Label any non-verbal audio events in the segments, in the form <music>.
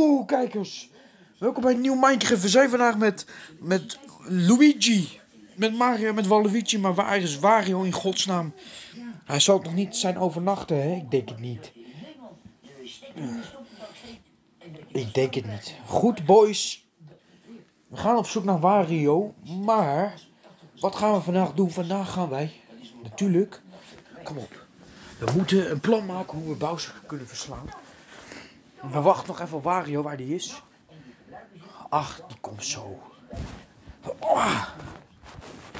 Oeh, kijkers. Welkom bij nieuw Minecraft. We zijn vandaag met, met Luigi. Met Mario, met Waluigi. Maar waar is Wario in godsnaam? Hij zal nog niet zijn overnachten, hè? Ik denk het niet. Ik denk het niet. Goed, boys. We gaan op zoek naar Wario. Maar, wat gaan we vandaag doen? Vandaag gaan wij, natuurlijk, kom op. We moeten een plan maken hoe we Bowser kunnen verslaan. We wachten nog even op Wario, waar die is. Ach, die komt zo. Oh.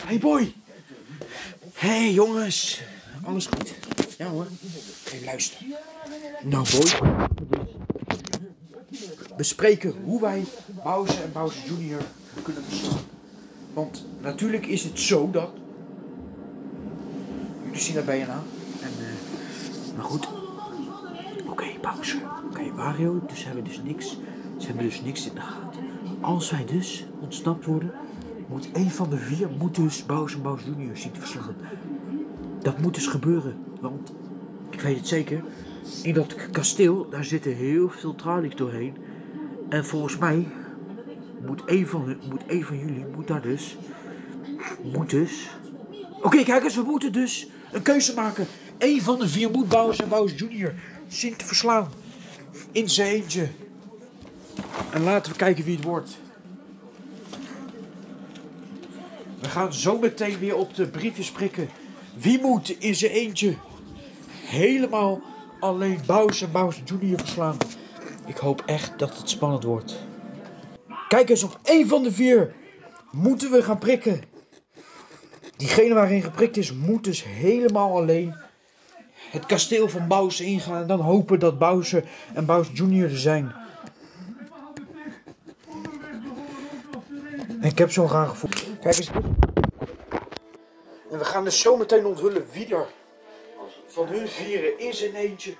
Hey boy. Hey jongens. Alles goed? Ja hoor. Oké, luister. Nou boy. Bespreken hoe wij Bowser en Bowser Junior kunnen verslaan. Want natuurlijk is het zo dat... Jullie zien dat bijna. En, eh, maar goed. Oké, Bowser. Oké, Wario. Dus hebben we dus niks. Ze hebben dus niks in de gaten. Als wij dus ontsnapt worden, moet een van de vier moet dus Bowser Bowser Junior zien te verslaan. Dat moet dus gebeuren. Want, ik weet het zeker, in dat kasteel, daar zitten heel veel tralies doorheen. En volgens mij moet een van, moet een van jullie, moet daar dus, moet dus... Oké, kijk eens, we moeten dus een keuze maken. Eén van de vier moet Bowser en Junior zien te verslaan. In zijn eentje. En laten we kijken wie het wordt. We gaan zo meteen weer op de briefjes prikken. Wie moet in zijn eentje helemaal alleen Bowser en Bowser Junior verslaan? Ik hoop echt dat het spannend wordt. Kijk eens, op één van de vier moeten we gaan prikken. Diegene waarin geprikt is, moet dus helemaal alleen het kasteel van Bowser ingaan. En dan hopen dat Bowser en Bowser Junior er zijn. En ik heb zo'n raar gevoel. Kijk eens. En we gaan dus zo meteen onthullen wie er van hun vieren in zijn eentje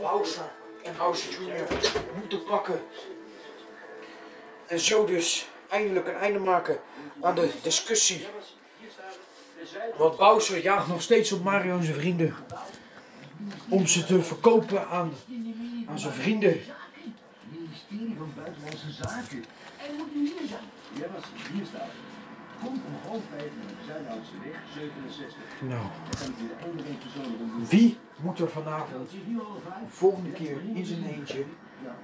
Bowser en Bowser Junior moeten pakken. En zo dus eindelijk een einde maken aan de discussie. Want Bowser jaagt nog steeds op Mario en zijn vrienden. Om ze te verkopen aan, aan zijn vrienden. ministerie van Buitenlandse Zaken. En moet u hier zijn? Ja, is hier staan. Kom om half vijf naar de Zuidoudse weg 67. Nou, wie moet er vanavond nu de volgende keer in zijn eentje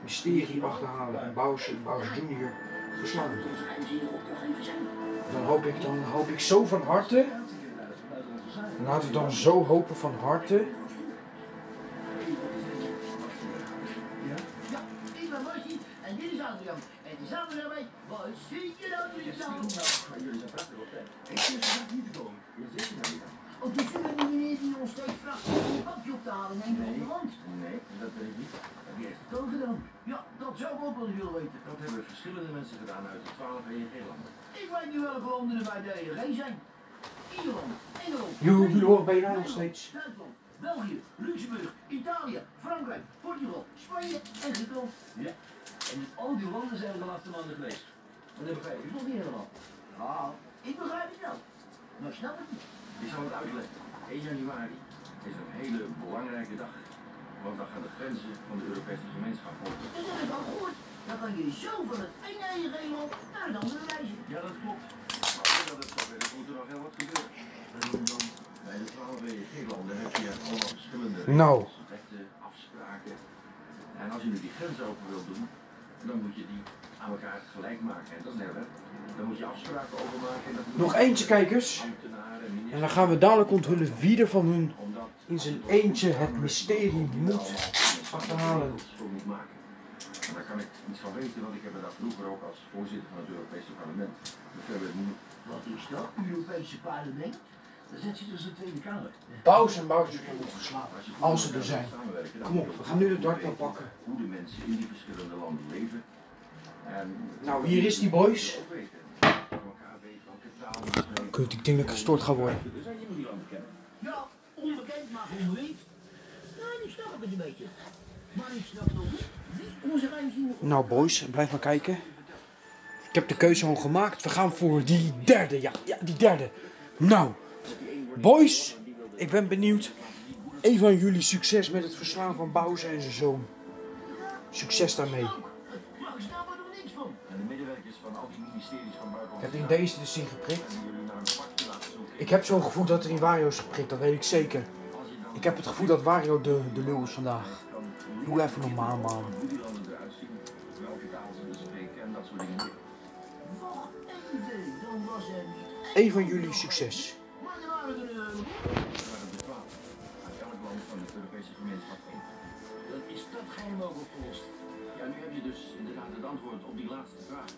mysterie achterhalen en Bowser Bowser Junior verslaan? Dan hoop ik, dan hoop ik zo van harte. Laten we dan zo hopen van harte. Ook de stuur die meneer die ons steeds vraagt om een papje op te halen op de land. Nee, dat weet ik niet. Heb je eerst het ook gedaan? Ja, dat zou ik ook wel willen weten. Dat hebben verschillende mensen gedaan uit de 12 EEG-landen. Ik weet niet welke landen er bij de EEG zijn. Ierland, Engeland, Jullie jullie horen bijna nog steeds. Duitsland, België, Luxemburg, Italië, Frankrijk, Portugal, Spanje en Griekenland. Ja, en in al die landen zijn we de laatste maanden geweest. Dat begrijp ik nog niet helemaal. Ah, ik begrijp het wel. Maar snap het niet. Ik zal het uitleggen. 1 januari is een hele belangrijke dag. Want dan gaan de grenzen van de Europese gemeenschap open. Dat heb ik al gehoord. Dan kan je zo van het ene EEG-land naar het andere reizen. Ja, dat klopt. Maar voordat het zover is, moet er nog heel wat gebeuren. Bij de 12 EEG-landen heb je allemaal verschillende Nou. rechten, afspraken. En als je nu die grens open wilt doen, dan moet je die aan elkaar gelijk maken. En dat is heel erg. Dan moet je afspraken overmaken. En dat moet Nog eentje, kijkers. En dan gaan we dadelijk onthullen wie er van hun in zijn eentje het mysterie moet achterhalen. maken. En daar kan ik iets van weten, want ik heb er daar vroeger ook als voorzitter van het Europese parlement. Wat is dat? Europese parlement? Dan zit je dus in de Tweede Kamer. Bowser en Junior moeten verslaan. Als, ze er zijn. Kom op, we gaan nu de dartplan pakken. Hoe de mensen in die verschillende landen leven. En Nou, hier is die, boys. Kut, ik denk dat ik gestort ga worden. Er zijn iemand die landen kennen. Ja, onbekend maar onbekend. Nou, nu snap ik het een beetje. Maar ik snap nog niet wie onze reisgenoot Nou, boys, blijf maar kijken. Ik heb de keuze al gemaakt. We gaan voor die derde. Ja, ja die derde. Nou, boys, ik ben benieuwd. Een van jullie succes met het verslaan van Bowser en zijn zoon. Succes daarmee. Ik heb in deze dus in geprikt. een. Ik heb zo'n gevoel dat er in Wario is geprikt, dat weet ik zeker. Ik heb het gevoel dat Wario de, de lul is vandaag. Doe even normaal, man. hoe die landen eruit zien, welke taal ze spreken en dat soort dingen meer. Wacht even, dan was niet Eén van jullie succes. Uit elk land van de Europese gemeenschap één. Dat is dat geheim ook opgelost. Ja, nu heb je dus inderdaad het antwoord op die laatste vraag.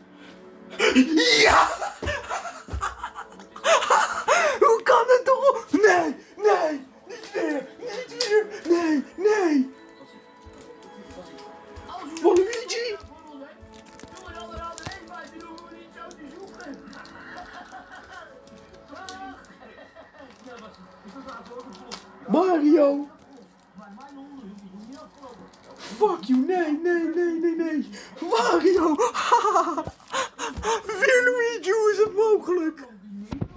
Ja! Hoe kan het toch? Nee, nee, niet weer, niet weer, nee, nee. Dat is het. Mario! Fuck you, nee, nee, nee, nee, nee. Mario! <laughs> wie Luigi, hoe is het mogelijk?